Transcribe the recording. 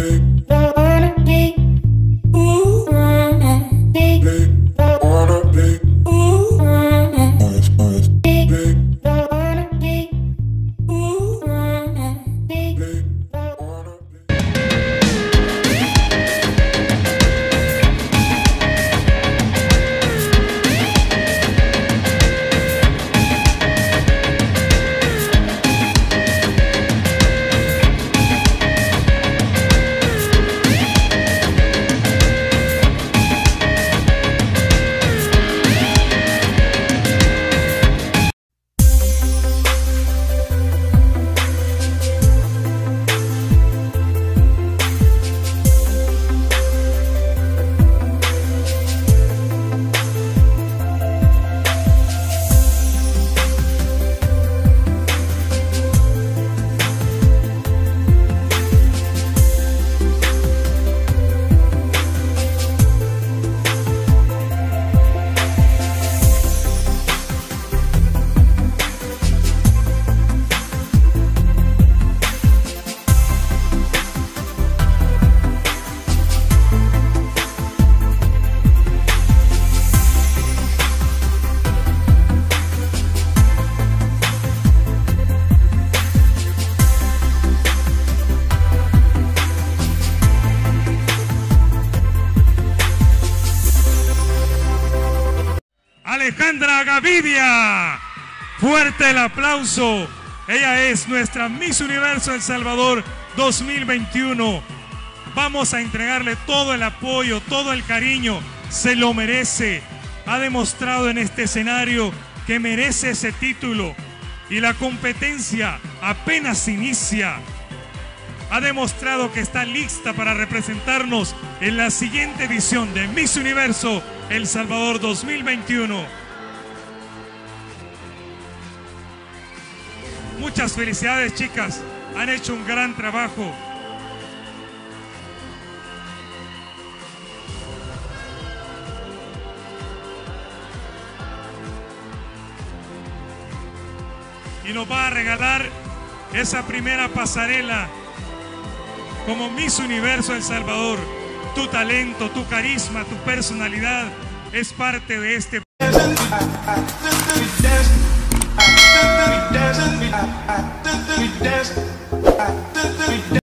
babe. Alejandra Gavidia. Fuerte el aplauso. Ella es nuestra Miss Universo El Salvador 2021. Vamos a entregarle todo el apoyo, todo el cariño. Se lo merece. Ha demostrado en este escenario que merece ese título. Y la competencia apenas inicia. Ha demostrado que está lista para representarnos en la siguiente edición de Miss Universo El Salvador 2021. Muchas felicidades chicas, han hecho un gran trabajo. Y nos va a regalar esa primera pasarela como Miss Universo El Salvador. Tu talento, tu carisma, tu personalidad es parte de este